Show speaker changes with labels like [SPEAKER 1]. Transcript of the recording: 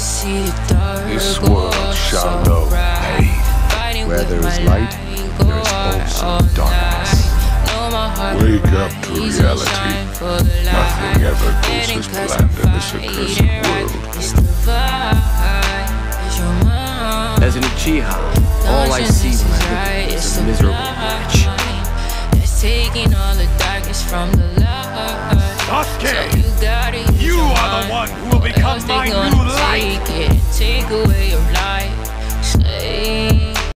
[SPEAKER 1] I see the dark
[SPEAKER 2] This world shall know pain.
[SPEAKER 3] Where there is light, there is also darkness.
[SPEAKER 2] Wake up to reality. Nothing ever goes as planned in this accursed world.
[SPEAKER 4] As an Uchiha, all I see when I look is a miserable wretch.
[SPEAKER 1] That's taking all the darkness from the light.
[SPEAKER 5] Sasuke!
[SPEAKER 1] So you
[SPEAKER 5] You are the one who will become my new light.
[SPEAKER 1] Take it take away.